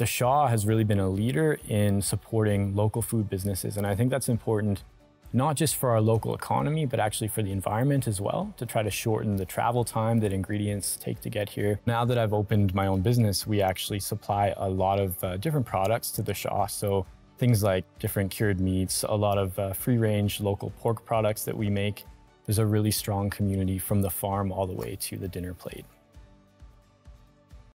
The Shaw has really been a leader in supporting local food businesses, and I think that's important not just for our local economy, but actually for the environment as well, to try to shorten the travel time that ingredients take to get here. Now that I've opened my own business, we actually supply a lot of uh, different products to the Shaw. So things like different cured meats, a lot of uh, free range local pork products that we make. There's a really strong community from the farm all the way to the dinner plate.